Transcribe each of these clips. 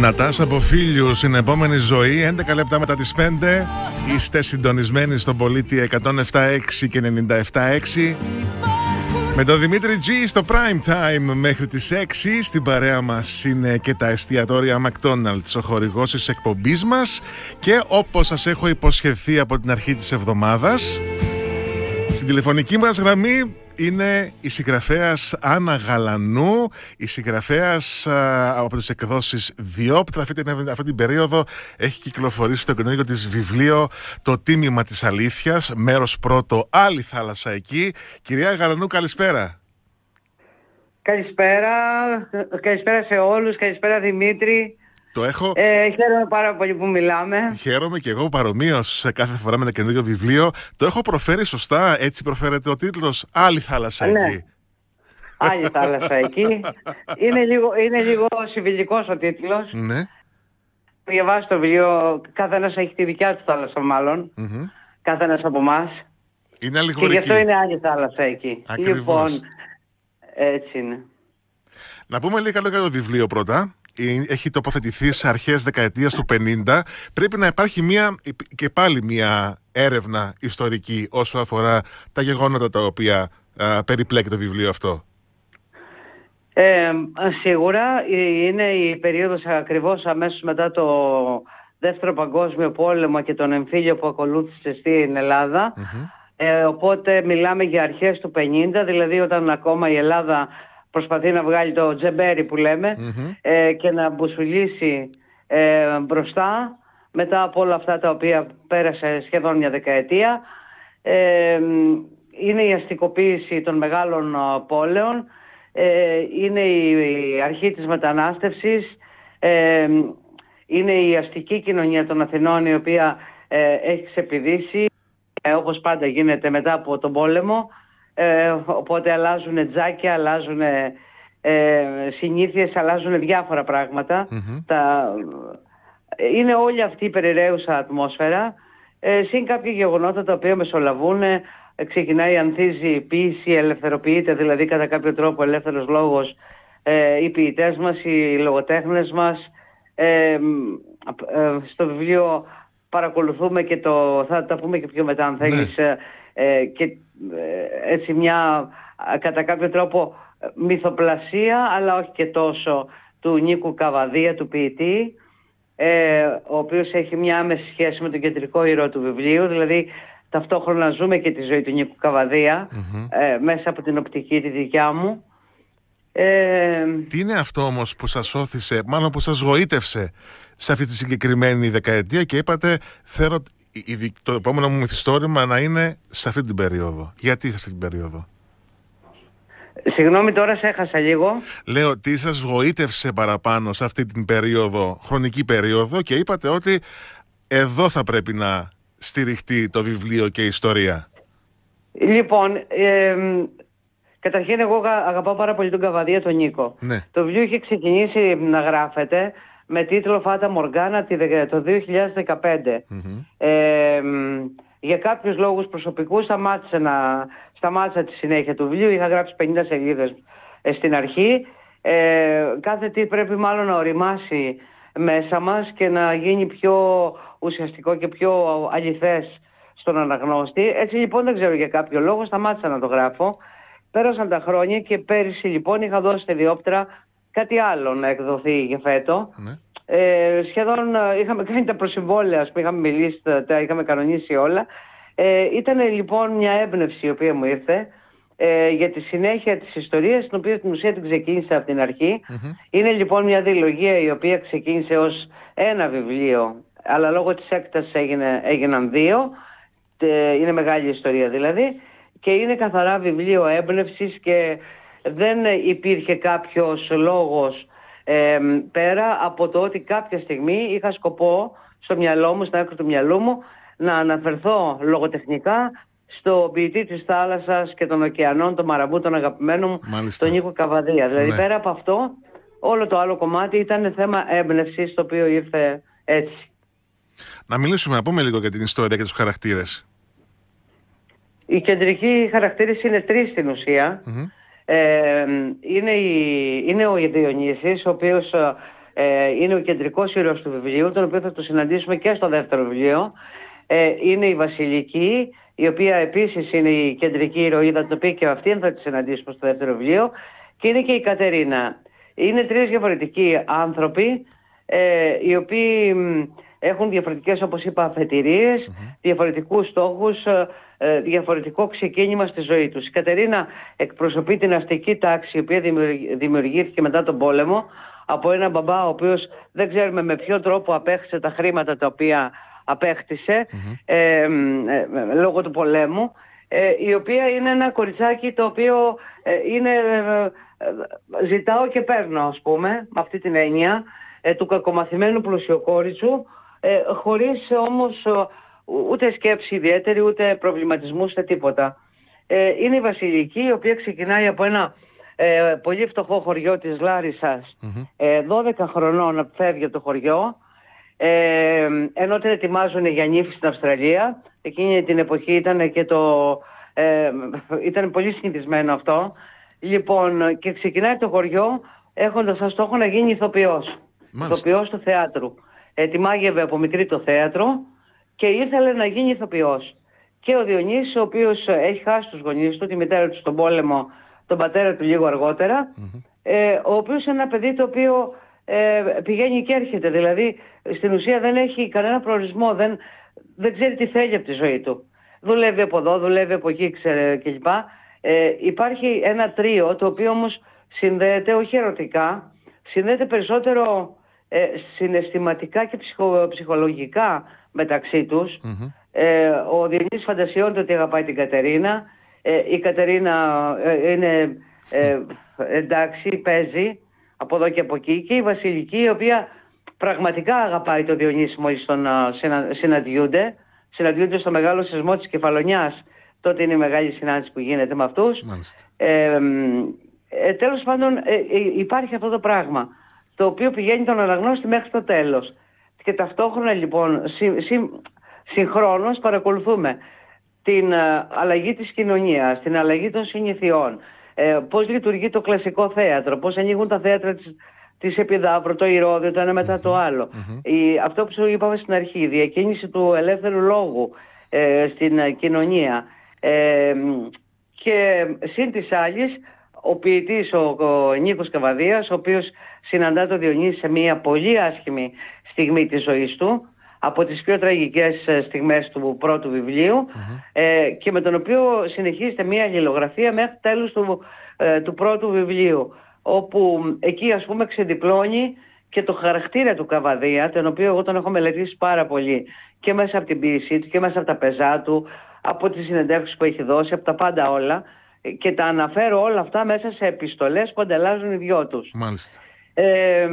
Νατάσα από φίλου στην επόμενη ζωή, 11 λεπτά μετά τις 5. Είστε συντονισμένοι στον πολίτη 107.6 και 97.6. Με τον Δημήτρη G στο prime time μέχρι τις 6 στην παρέα μας είναι και τα εστιατόρια McDonald's ο χορηγός της εκπομπής μας και όπως σας έχω υποσχεθεί από την αρχή της εβδομάδας στην τηλεφωνική μας γραμμή είναι η συγγραφέας Άννα Γαλανού, η συγγραφέας από τις εκδόσεις Διόπτρα. Αυτή την, αυτή την περίοδο έχει κυκλοφορήσει το καινούργιο της βιβλίο Το τίμημα της αλήθειας, μέρος πρώτο, άλλη θάλασσα εκεί. Κυρία Γαλανού, καλησπέρα. Καλησπέρα, καλησπέρα σε όλους, καλησπέρα Δημήτρη. Το έχω. Ε, χαίρομαι πάρα πολύ που μιλάμε. Χαίρομαι και εγώ παρομοίως κάθε φορά με ένα καινούριο βιβλίο. Το έχω προφέρει σωστά, έτσι προφέρεται ο τίτλος. Άλλη θάλασσα Ναι. εκεί. Άλλη θάλασσα εκεί. Είναι λίγο, είναι λίγο συμβιλικός ο τίτλος. Ναι. Διαβάσει το βιβλίο, κάθε ένας έχει τη δικιά του θάλασσα μάλλον. Μμμ. Κάθε ένας από εμάς. Είναι Και γι' αλληγορική. αυτό είναι άλλη θάλασσα εκεί. Ακριβώς. Λοιπόν, έτσι είναι. Να πούμε λίγα λόγια για το βιβλίο πρώτα. Ε, Έχει τοποθετηθεί σε αρχές δεκαετίας του 50. Πρέπει να υπάρχει μια, και πάλι μια έρευνα ιστορική όσο αφορά τα γεγονότα τα οποία α, περιπλέκει το βιβλίο αυτό. Ε, σίγουρα ε, είναι η περίοδος ακριβώς αμέσως μετά το Δεύτερο Παγκόσμιο Πόλεμο και τον εμφύλιο που ακολούθησε στην Ελλάδα. Ε, οπότε μιλάμε για αρχές του 50, δηλαδή όταν ακόμα η Ελλάδα προσπαθεί να βγάλει το τζεμπέρι που λέμε ε, και να μπουσουλήσει ε, μπροστά μετά από όλα αυτά τα οποία πέρασε σχεδόν μια δεκαετία. Ε, είναι η αστικοποίηση των μεγάλων α, πόλεων, ε, είναι η, η αρχή της μετανάστευσης, ε, είναι η αστική κοινωνία των Αθηνών η οποία ε, έχει ξεπηδήσει ε, όπως πάντα γίνεται μετά από τον πόλεμο ε, οπότε αλλάζουν τζάκια, αλλάζουν ε, συνήθειες, αλλάζουν διάφορα πράγματα. Τα, είναι όλη αυτή η περιραίουσα ατμόσφαιρα. Ε, συν κάποια γεγονότα τα οποία μεσολαβούν ε, ξεκινάει, ανθίζει η ποίηση, ελευθερωποιείται δηλαδή κατά κάποιο τρόπο ελεύθερος λόγος ε, οι ποιητές μας, οι λογοτέχνες μας. Ε, μ, ε, στο βιβλίο παρακολουθούμε και το, θα τα πούμε και πιο μετά αν θέλεις ε, ε, και ε, έτσι μια α, κατά κάποιο τρόπο ε, μυθοπλασία αλλά όχι και τόσο του Νίκου Καβαδία του ποιητή ε, ο οποίος έχει μια άμεση σχέση με τον κεντρικό ήρωα του βιβλίου δηλαδή ταυτόχρονα ζούμε και τη ζωή του Νίκου Καβαδία, ε, μέσα από την οπτική τη δικιά μου. Ε, Τι είναι αυτό όμως που σας όθησε, μάλλον που σας γοήτευσε σε αυτή τη συγκεκριμένη δεκαετία και είπατε θέλω η- η- το επόμενο μου μυθιστόρημα να είναι σε αυτή την περίοδο. Γιατί σε αυτή την περίοδο; Συγγνώμη τώρα σε έχασα λίγο Λέω τι σας γοήτευσε παραπάνω σε αυτή την περίοδο, χρονική περίοδο και είπατε ότι εδώ θα πρέπει να στηριχτεί το βιβλίο και η ιστορία. Λοιπόν, ε, καταρχήν εγώ αγα- αγαπάω πάρα πολύ τον Καβαδία τον Νίκο. Ναι. Το βιβλίο είχε ξεκινήσει να γράφεται με τίτλο Φάτα Μοργάνα τη δε- το 2015. Ε, μ, για κάποιους λόγους προσωπικούς σταμάτησε να, σταμάτησα τη συνέχεια του βιβλίου. Είχα γράψει 50 σελίδες ε, στην αρχή. Ε, κάθε τι πρέπει μάλλον να οριμάσει μέσα μας και να γίνει πιο ουσιαστικό και πιο αληθές στον αναγνώστη. Έτσι λοιπόν δεν ξέρω για κάποιο λόγο σταμάτησα να το γράφω. Πέρασαν τα χρόνια και πέρυσι λοιπόν είχα δώσει στη Διόπτρα κάτι άλλο να εκδοθεί για φέτο. Ναι. Ε, σχεδόν ε, είχαμε κάνει τα προσυμβόλαια, ας πούμε, είχαμε μιλήσει, τα, τα είχαμε κανονίσει όλα. Ε, ήταν λοιπόν μια έμπνευση η οποία μου ήρθε ε, για τη συνέχεια της ιστορίας, την οποία στην ουσία την ξεκίνησα από την αρχη Είναι λοιπόν μια διλογία η οποία ξεκίνησε ως ένα βιβλίο, αλλά λόγω της έκτασης έγινε, έγιναν δύο. Τε- είναι μεγάλη ιστορία δηλαδή και είναι καθαρά βιβλίο έμπνευσης και δεν υπήρχε κάποιος λόγος ε, πέρα από το ότι κάποια στιγμή είχα σκοπό στο μυαλό μου, στην άκρη του μυαλού μου να αναφερθώ λογοτεχνικά στο ποιητή της θάλασσας και των ωκεανών, τον Μαραμπού, τον αγαπημένο μου, Μάλιστα. τον Νίκο Καβαδία. Δηλαδή Ναι. πέρα από αυτό όλο το άλλο κομμάτι ήταν θέμα έμπνευσης το οποίο ήρθε έτσι. Να μιλήσουμε, να πούμε λίγο για την ιστορία και τους χαρακτήρες. Οι κεντρικοί χαρακτήρες είναι τρεις στην ουσια Ε, είναι, η, είναι ο Διονύσης, ο οποίος ε, ε, είναι ο κεντρικός ήρωας του βιβλίου, τον οποίο θα το συναντήσουμε και στο δεύτερο βιβλίο. Ε, είναι η Βασιλική, η οποία επίσης είναι η κεντρική ηρωίδα, την οποία και αυτή θα τη συναντήσουμε στο δεύτερο βιβλίο. Και είναι και η Κατερίνα. Είναι τρεις διαφορετικοί άνθρωποι, ε, οι οποίοι έχουν διαφορετικές, όπως είπα, διαφορετικούς στόχους, ε, ε, διαφορετικό ξεκίνημα στη ζωή τους. Η Κατερίνα εκπροσωπεί την αστική τάξη, η οποία δημιουργήθηκε μετά τον πόλεμο, από έναν μπαμπά ο οποίος δεν ξέρουμε με ποιο τρόπο απέκτησε τα χρήματα τα οποία απέκτησε ε, λόγω του πολέμου, η οποία είναι ένα κοριτσάκι το οποίο είναι, ζητάω και παίρνω ας πούμε, με αυτή την έννοια, του κακομαθημένου πλουσιοκόριτσου, ε, χωρίς όμως ούτε σκέψη ιδιαίτερη, ούτε προβληματισμούς, ούτε τίποτα. Ε, είναι η Βασιλική, η οποία ξεκινάει από ένα ε, πολύ φτωχό χωριό της λαρισσας 12 ε, χρονών φεύγει από το χωριό, ε, ενώ την ετοιμάζουν για νύφη στην Αυστραλία. Εκείνη την εποχή ήταν και το... Ε, ήταν πολύ συνηθισμένο αυτό. Λοιπόν, και ξεκινάει το χωριό έχοντας σαν στόχο να γίνει ηθοποιός. Ηθοποιός του θεάτρου ετοιμάγευε από μικρή το θέατρο και ήθελε να γίνει ηθοποιός. Και ο Διονύσης, ο οποίος έχει χάσει τους γονείς του, τη μητέρα του στον πόλεμο, τον πατέρα του λίγο ε, ο οποίος είναι ένα παιδί το οποίο ε, πηγαίνει και έρχεται. Δηλαδή, στην ουσία δεν έχει κανένα προορισμό, δεν, δεν ξέρει τι θέλει από τη ζωή του. Δουλεύει από εδώ, δουλεύει από εκεί, ξέρε κλπ. Ε, υπάρχει ένα τρίο, το οποίο όμως συνδέεται όχι ερωτικά, συνδέεται περισσότερο ε, συναισθηματικά και ψυχολογικά μεταξύ τους. Ε, ο Διονύσης φαντασιώνεται ότι αγαπάει την Κατερίνα. Ε, η Κατερίνα ε, είναι ε, εντάξει, παίζει από εδώ και από εκεί. Και η Βασιλική, η οποία πραγματικά αγαπάει τον Διονύση μόλις τον συνα, συναντιούνται. Συναντιούνται στο μεγάλο σεισμό της Κεφαλονιάς. Τότε είναι η μεγάλη συνάντηση που γίνεται με αυτούς. Ε, τέλος πάντων υπάρχει αυτό το πράγμα το οποίο πηγαίνει τον αναγνώστη μέχρι το τέλος. Και ταυτόχρονα λοιπόν συ, συ, συγχρόνως παρακολουθούμε την ε, αλλαγή της κοινωνίας, την αλλαγή των συνηθιών, ε, πώς λειτουργεί το κλασικό θέατρο, πώς ανοίγουν τα θέατρα της, της Επιδαύρου, το Ηρώδιο, το ένα μετά το αλλο Η, αυτό που σου είπαμε στην αρχή, η διακίνηση του ελεύθερου λόγου ε, στην ε, κοινωνία. Ε, και σύν της άλλης, ο ποιητής, ο, ο Νίκος Καβαδίας, ο οποίος συναντά το Διονύση σε μια πολύ άσχημη στιγμή της ζωής του, από τις πιο τραγικές ε, στιγμές του πρώτου ε, και με τον οποίο συνεχίζεται μια αλληλογραφία μέχρι τέλους του, ε, του πρώτου βιβλίου όπου εκεί ας πούμε ξεδιπλώνει και το χαρακτήρα του Καβαδία τον οποίο εγώ τον έχω μελετήσει πάρα πολύ και μέσα από την ποιησή του και μέσα από τα πεζά του από τις συνεντεύξεις που έχει δώσει, από τα πάντα όλα και τα αναφέρω όλα αυτά μέσα σε επιστολές που ανταλλάζουν οι δυο τους. Μάλιστα. Ε,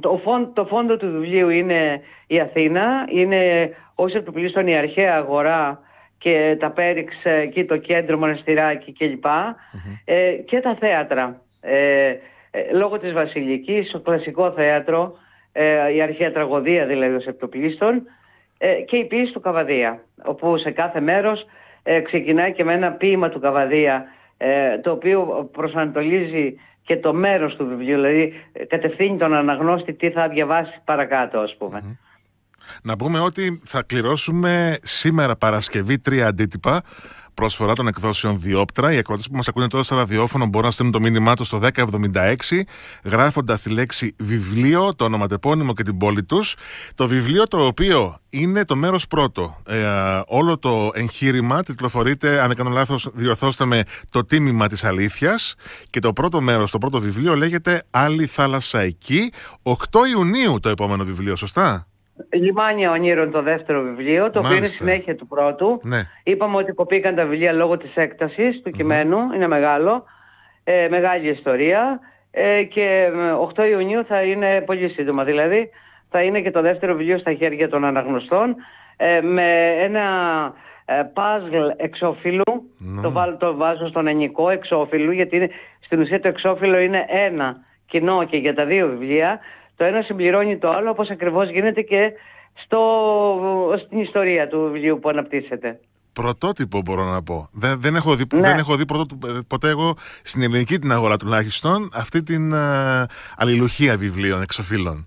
το, φόντο, το φόντο του βιβλίου είναι η Αθήνα, είναι ως επιτοπλίστων η αρχαία αγορά και τα Πέριξ και το κέντρο μοναστηράκι κλπ. Ε, και τα θέατρα. Ε, ε, λόγω της Βασιλικής, το κλασικό θέατρο, ε, η αρχαία τραγωδία δηλαδή ως επιτοπλίστων ε, και η ποιήση του Καβαδία, όπου σε κάθε μέρος ξεκινάει και με ένα ποίημα του Καβαδία ε, το οποίο προσανατολίζει και το μέρος του βιβλίου, δηλαδή ε, κατευθύνει τον αναγνώστη τι θα διαβάσει παρακάτω ας πουμε Να πούμε ότι θα κληρώσουμε σήμερα Παρασκευή τρία αντίτυπα πρόσφορα των εκδόσεων Διόπτρα. Οι ακροατές που μας ακούνε τώρα στο ραδιόφωνο μπορούν να στείλουν το μήνυμά τους στο 1076, γράφοντας τη λέξη βιβλίο, το ονοματεπώνυμο και την πόλη τους. Το βιβλίο το οποίο είναι το μέρος πρώτο. Ε, όλο το εγχείρημα τιτλοφορείται, αν δεν κάνω λάθος, διορθώστε με το τίμημα της αλήθειας. Και το πρώτο μέρος, το πρώτο βιβλίο λέγεται Άλλη θάλασσα εκεί. 8 Ιουνίου το επόμενο βιβλίο, σωστά; Λιμάνια Ονείρων το δεύτερο βιβλίο, το οποίο είναι συνέχεια του πρώτου. Ναι. Είπαμε ότι κοπήκαν τα βιβλία λόγω της έκτασης του κειμένου, είναι μεγάλο, ε, μεγάλη ιστορία ε, και 8 Ιουνίου θα είναι πολύ σύντομα, δηλαδή θα είναι και το δεύτερο βιβλίο στα χέρια των αναγνωστών ε, με ένα παζλ εξώφυλλου, ναι. το, το βάζω στον ενικό εξώφυλλου γιατί είναι, στην ουσία το εξώφυλλο είναι ένα κοινό και για τα δύο βιβλία το ένα συμπληρώνει το άλλο όπως ακριβώς γίνεται και στο, στην ιστορία του βιβλίου που αναπτύσσεται. Πρωτότυπο μπορώ να πω. Δεν, δεν έχω δει, ναι. δεν έχω δει ποτέ εγώ στην ελληνική την αγορά τουλάχιστον αυτή την uh, αλληλουχία βιβλίων εξοφύλων.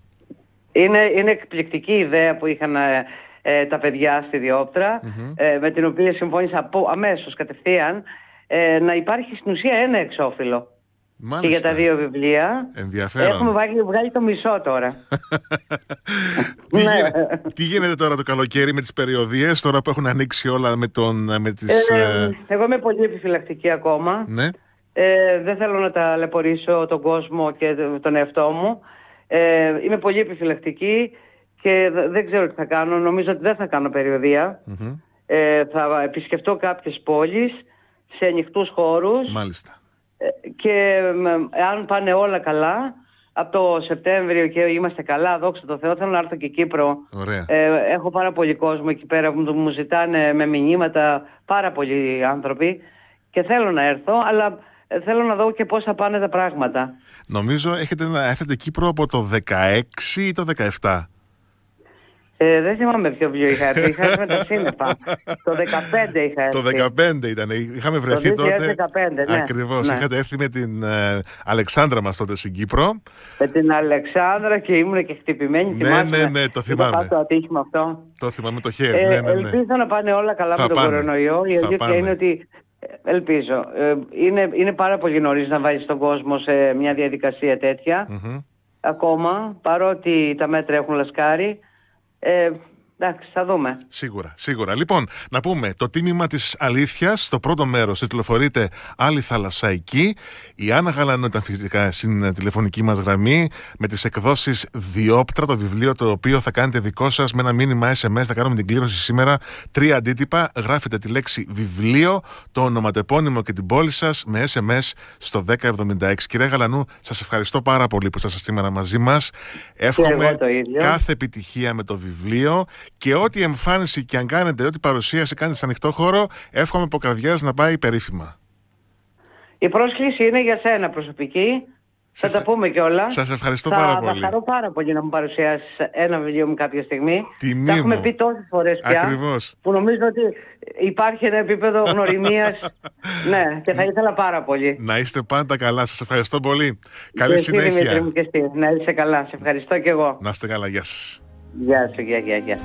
Είναι, είναι εκπληκτική ιδέα που είχαν ε, τα παιδιά στη διοπτρα ε, με την οποία συμφώνησα από, αμέσως κατευθείαν ε, να υπάρχει στην ουσία ένα εξώφυλλο. Μάλιστα. Και για τα δύο βιβλία. Ενδιαφέρον. Έχουμε βγάλει, βγάλει το μισό τώρα. τι, Ναι. γίνεται, τι γίνεται τώρα το καλοκαίρι με τις περιοδίες, τώρα που έχουν ανοίξει όλα με, τον, με τις... Ε, ε, εγώ είμαι πολύ επιφυλακτική ακόμα. ναι. Ε, δεν θέλω να ταλαιπωρήσω τον κόσμο και τον εαυτό μου. Ε, είμαι πολύ επιφυλακτική και δε- δεν ξέρω τι θα κάνω. Νομίζω ότι δεν θα κάνω περιοδία. Μμμ. Ε, θα επισκεφτώ κάποιες πόλεις σε ανοιχτούς χώρους Μάλιστα. Ε, και μ, αν πάνε όλα καλά, από το Σεπτέμβριο και είμαστε καλά, δόξα τω Θεώ, θέλω να έρθω και Κύπρο. Ωραία. Ε, έχω πάρα πολύ κόσμο εκεί πέρα που μου ζητάνε με μηνύματα πάρα πολλοί άνθρωποι και θέλω να έρθω, αλλά ε, θέλω να δω και πώς θα πάνε τα πράγματα. Νομίζω έχετε να έρθετε Κύπρο από το 16 ή το 17. Ε, δεν θυμάμαι ποιο βιβλίο είχα έρθει, είχα έρθει με τα σύννεφα. το 15 είχα έρθει. Το 15 ήταν. Είχαμε βρεθεί 2015, τότε. ναι. Ακριβώς. Ναι. Είχατε έρθει με την ε, Αλεξάνδρα μας τότε στην Κύπρο. Με την Αλεξάνδρα και ήμουν και χτυπημένη. Ναι, θυμάσαι, ναι, ναι, το θυμάμαι. Είχα το ατύχημα αυτό. Το θυμάμαι το χέρι. Ε, ναι, ναι, ναι. Ελπίζω να πάνε όλα καλά Θα με τον πάνε. κορονοϊό. Η Θα αλήθεια πάνε. είναι ότι. ε, Ελπίζω. Ε, είναι, είναι πάρα πολύ νωρίς να βάλει τον κόσμο σε μια διαδικασία τέτοια. Μμμ. Ακόμα, παρότι τα μέτρα έχουν λασκάρει. Ε, εντάξει, θα δούμε. Σίγουρα, σίγουρα. Λοιπόν, να πούμε το τίμημα της αλήθειας. Στο πρώτο μέρος τηλεφορείται άλλη θαλασσαϊκή. Η Άννα Γαλανού ήταν φυσικά στην ε, τηλεφωνική μας γραμμή με τις εκδόσεις Διόπτρα, το βιβλίο το οποίο θα κάνετε δικό σας με ένα μήνυμα SMS. Θα κάνουμε την κλήρωση σήμερα. Τρία αντίτυπα. Γράφετε τη λέξη βιβλίο, το ονοματεπώνυμο και την πόλη σας με SMS στο 1076. Κυρία Γαλανού, σας ευχαριστώ πάρα πολύ που ήσασταν σήμερα μαζί μας. Εύχομαι εγώ το ίδιο. κάθε επιτυχία με το βιβλίο και ό,τι εμφάνιση και αν κάνετε, ό,τι παρουσίαση κάνετε σε ανοιχτό χώρο, εύχομαι από καρδιάς να πάει περίφημα. Η πρόσκληση είναι για σένα προσωπική. Θα τα πούμε κιόλα. Σας ευχαριστώ θα, πάρα Θα πολύ. χαρώ πάρα πολύ να μου παρουσιάσεις ένα βιβλίο μου κάποια στιγμή. Τιμή Τα έχουμε μου. πει τόσες φορές πια. Ακριβώς. Που νομίζω ότι υπάρχει ένα επίπεδο γνωριμίας. ναι, και θα ήθελα πάρα πολύ. Να είστε πάντα καλά. Σας ευχαριστώ πολύ. Καλή Και εσύ, Δημήτρη συνέχεια. μου, και εσύ. Να είσαι καλά. Σε ευχαριστώ κι εγώ. Να είστε καλά. Γεια σας. Γεια σου, γεια, γεια, γεια.